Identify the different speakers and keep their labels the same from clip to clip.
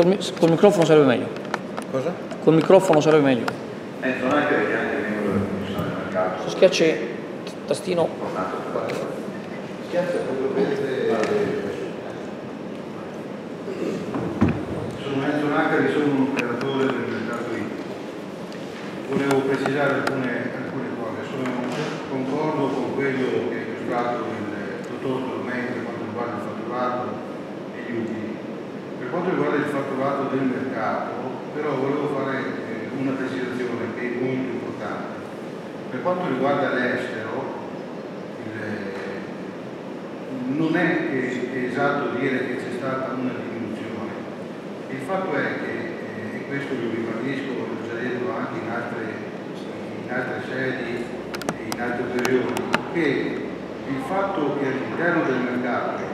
Speaker 1: col, col microfono sarebbe meglio.
Speaker 2: Cosa?
Speaker 1: Col microfono sarebbe meglio.
Speaker 3: Enzo, non è che vedi anche il mercato?
Speaker 1: Se schiacci tastino.
Speaker 2: Schiaccia proprio
Speaker 4: Sono Enzo Nacari, sono un operatore del mercato ittico. Volevo precisare alcune, alcune cose. Sono, concordo con quello che ha illustrato il dottor Tormento per quanto riguarda il fatturato e gli utili. Per quanto riguarda il fatturato del mercato, però volevo fare eh, una precisazione che è molto importante. Per quanto riguarda l'estero, il- non è esatto dire che c'è stata una diminuzione. Il fatto è che, eh, e questo lo ribadisco, l'ho già detto anche in altre, in altre sedi e in altri periodi, che il fatto che all'interno del mercato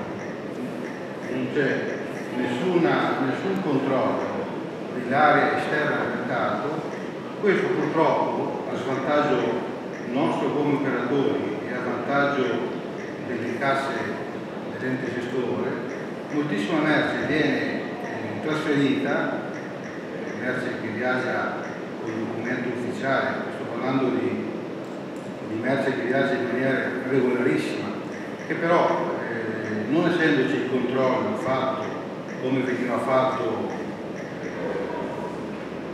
Speaker 4: non c'è nessuna- nessun controllo dell'area esterna del mercato, questo purtroppo a svantaggio nostro come operatori e a vantaggio delle casse dell'ente gestore, moltissima merce viene eh, trasferita, merce che viaggia con documento ufficiale, sto parlando di, di merce che viaggia in maniera regolarissima, che però eh, non essendoci il controllo fatto come veniva fatto eh,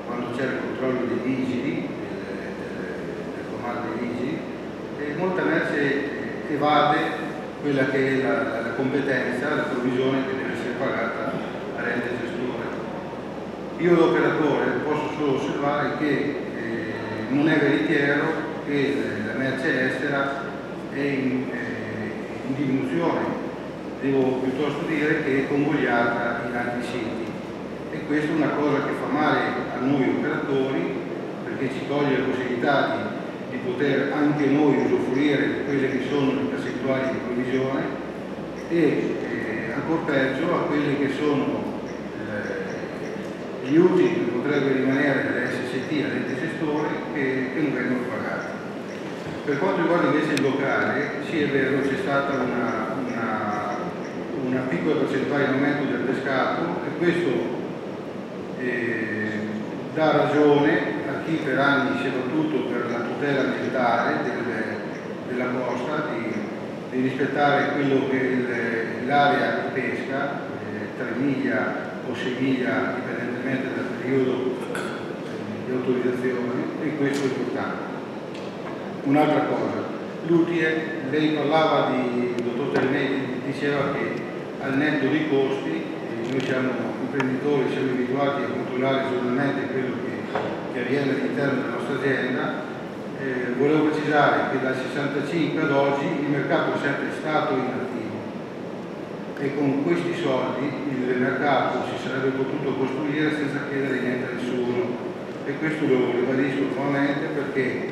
Speaker 4: quando c'era il controllo dei vigili, del, comando dei vigili, e molta merce evade quella che è la, la- competenza, la provvisione che deve essere pagata all'ente gestore. Io da operatore posso solo osservare che eh, non è veritiero che la merce estera è in, eh, in diminuzione, devo piuttosto dire che è convogliata in altri siti e questa è una cosa che fa male a noi operatori perché ci toglie la possibilità di, di poter anche noi usufruire di quelle che sono le percentuali di provvisione e eh, ancora peggio a quelli che sono eh, gli utili che potrebbero rimanere dalle SST all'ente gestore che, che non vengono pagati. Per quanto riguarda invece il locale, sì è vero, c'è stata una, una- una piccola percentuale di aumento del pescato e questo eh, dà ragione a chi per anni si è battuto per la tutela ambientale delle- della costa, di, di rispettare quello che l'area di pesca, eh, 3 miglia o 6 miglia dipendentemente dal periodo eh, di autorizzazione e questo è importante. Un'altra cosa, l'utile, lei parlava di, il dottor Ternetti diceva che al netto dei costi, noi siamo imprenditori, siamo abituati a controllare giornalmente quello che, che avviene all'interno della nostra azienda, eh, volevo precisare che dal 65 ad oggi il mercato è sempre stato inattivo e con questi soldi il mercato si sarebbe potuto costruire senza chiedere niente a nessuno. E questo lo ribadisco nuovamente perché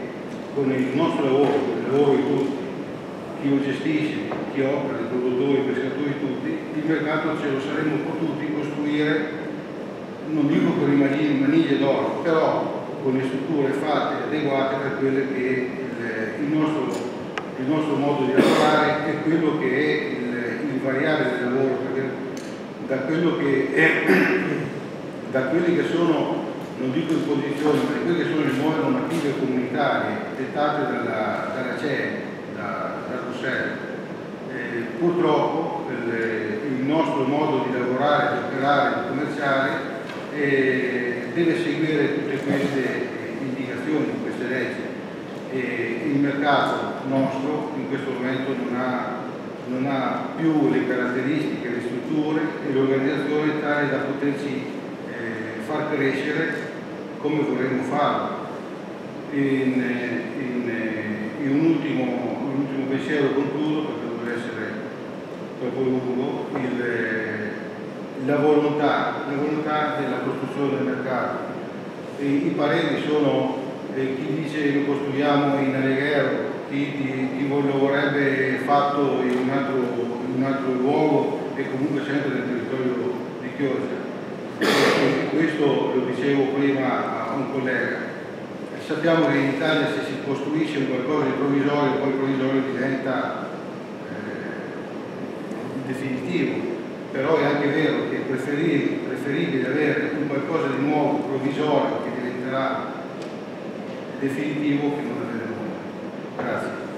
Speaker 4: con il nostro lavoro, il lavoro di tutti, chi lo gestisce, chi opera, i produttori, i pescatori, tutti, il mercato ce lo saremmo potuti costruire, non dico con le maniglie, d'oro, però con le strutture fatte adeguate per quelle che il, il nostro, il nostro modo di lavorare e quello che è il, il variare del lavoro, perché da che è, da quelli che sono non dico imposizioni, ma di quelle che sono le nuove normative comunitarie dettate dalla, dalla CE, da, da Bruxelles. Eh, purtroppo il, il nostro modo di lavorare, di operare, di commerciale eh, deve seguire tutte queste indicazioni, queste leggi. E il mercato nostro in questo momento non ha, non ha più le caratteristiche, le strutture e l'organizzazione tale da poterci eh, far crescere come vorremmo farlo. In, in- in un, ultimo, un ultimo pensiero essere lungo, il- la, volontà, la volontà della costruzione del mercato. E I pareri sono eh, chi dice lo costruiamo in Aleghero, chi, chi- chi lo vorrebbe fatto in un, altro, in un altro luogo e comunque sempre nel territorio di Chioggia. Questo lo dicevo prima a un collega. Sappiamo che in Italia se si costruisce un qualcosa di provvisorio, poi il provvisorio diventa eh, definitivo, però è anche vero che è preferibile avere un qualcosa di nuovo, provvisorio, che diventerà definitivo che non avere nulla. Grazie.